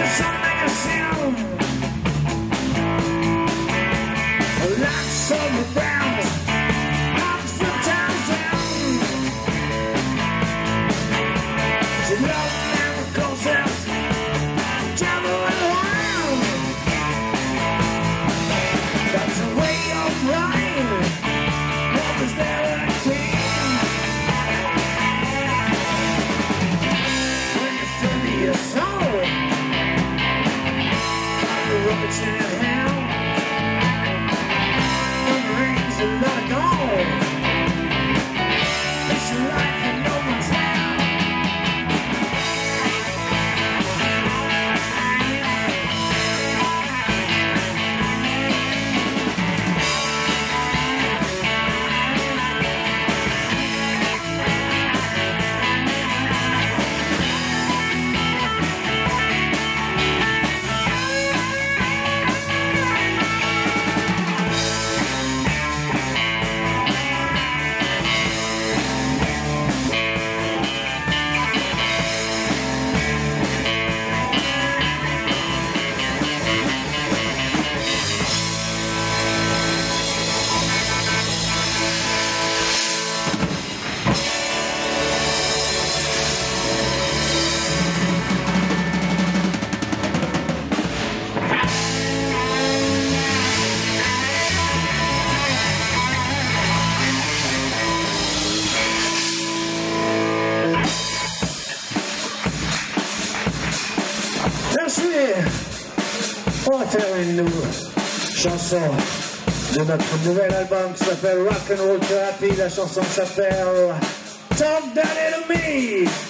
suicide. Chanson de notre nouvel album qui s'appelle Rock and Roll Therapy. La chanson s'appelle Talk Daddy to Me.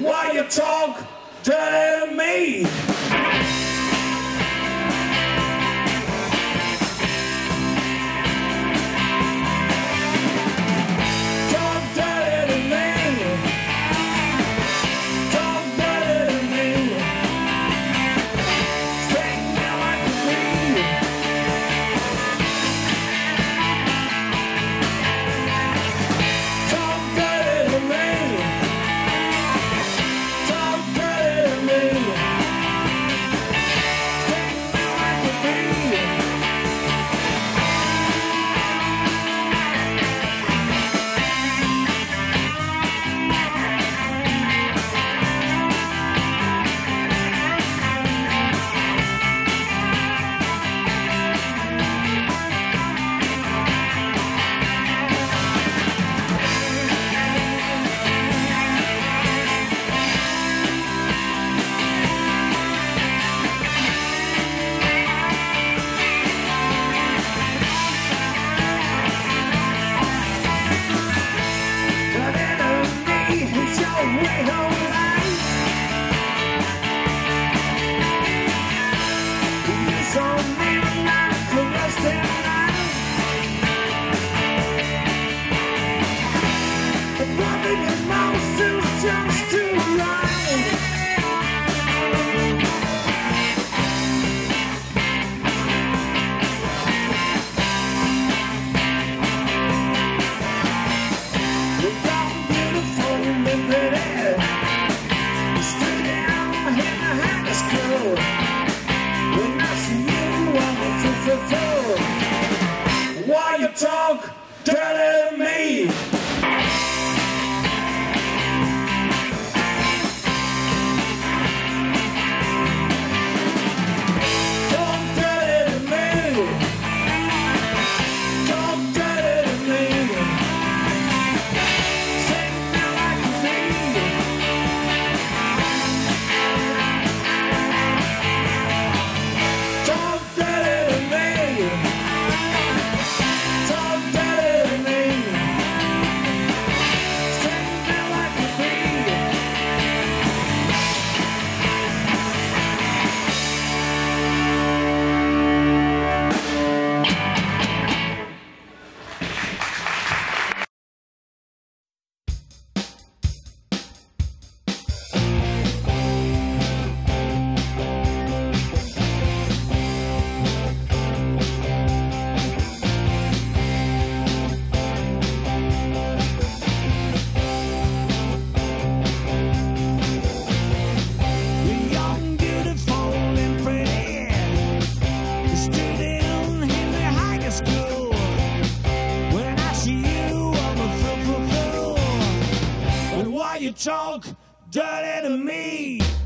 Why you talk to me? It's your way home. Daddy! you talk dirty to me.